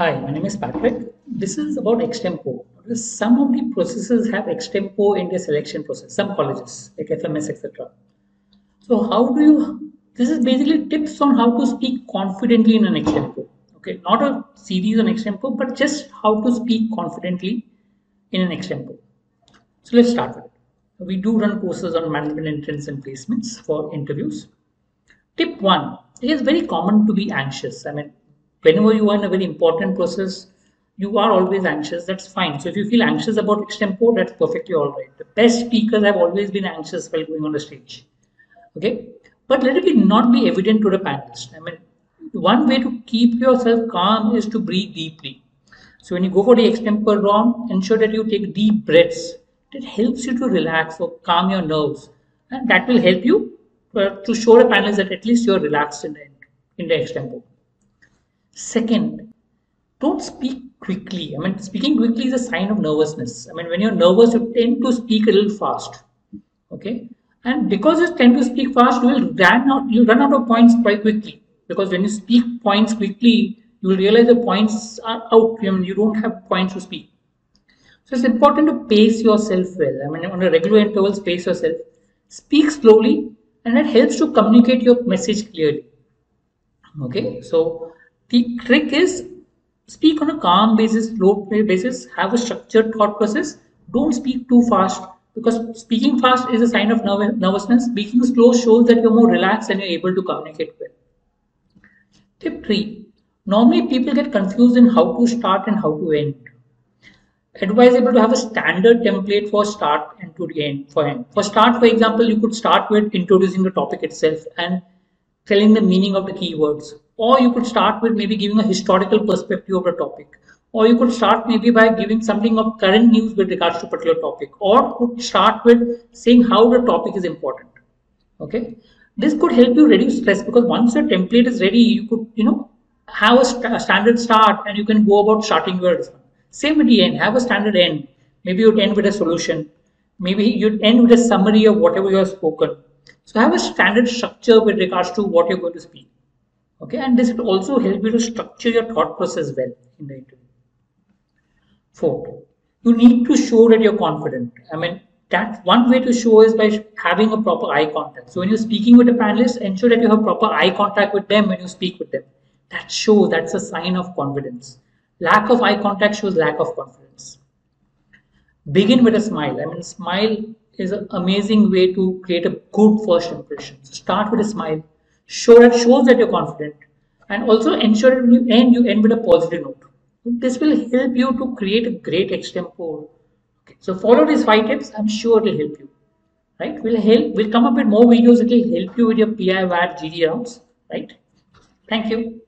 Hi, my name is Patrick. This is about extempo. Some of the processes have extempo in their selection process, some colleges like FMS, etc. So how do you, this is basically tips on how to speak confidently in an extempo. Okay, not a series on extempo, but just how to speak confidently in an extempo. So let's start with it. We do run courses on management entrance and placements for interviews. Tip one, it is very common to be anxious. I mean, whenever you are in a very important process, you are always anxious. That's fine. So if you feel anxious about extempo, that's perfectly all right. The best speakers have always been anxious while going on the stage. Okay, but let it not be evident to the panelist. I mean, one way to keep yourself calm is to breathe deeply. So when you go for the extempo round, ensure that you take deep breaths. It helps you to relax or calm your nerves, and that will help you uh, to show the panelists that at least you're relaxed in the in the extempo. Second, don't speak quickly. I mean, speaking quickly is a sign of nervousness. I mean, when you're nervous, you tend to speak a little fast. Okay, and because you tend to speak fast, you will run out. You run out of points quite quickly. Because when you speak points quickly, you will realize the points are out. I mean, you don't have points to speak. So it's important to pace yourself well. I mean, on a regular interval, pace yourself. Speak slowly, and that helps to communicate your message clearly. Okay, so the trick is speak on a calm basis, low basis, have a structured thought process. Don't speak too fast because speaking fast is a sign of nervousness. Speaking slow shows that you're more relaxed and you're able to communicate well. Tip 3. Normally people get confused in how to start and how to end. Advisable to have a standard template for start and to end for end. For start, for example, you could start with introducing the topic itself and telling the meaning of the keywords or you could start with maybe giving a historical perspective of the topic. Or you could start maybe by giving something of current news with regards to particular topic. Or could start with saying how the topic is important. Okay? This could help you reduce stress because once your template is ready you could you know have a st standard start and you can go about starting your same with the end. Have a standard end. Maybe you'd end with a solution. Maybe you'd end with a summary of whatever you have spoken. So have a standard structure with regards to what you're going to speak okay and this will also help you to structure your thought process well in the interview. Fourth you need to show that you're confident. I mean that one way to show is by having a proper eye contact. So when you're speaking with a panelist ensure that you have proper eye contact with them when you speak with them. That shows that's a sign of confidence. Lack of eye contact shows lack of confidence. Begin with a smile. I mean smile is an amazing way to create a good first impression. So start with a smile show that shows that you're confident. And also ensure that when you end you end with a positive note. This will help you to create a great extempo. Okay. so follow these five tips. I'm sure it will help you. Right? We'll help we'll come up with more videos it will help you with your pi wat gd rounds right? Thank you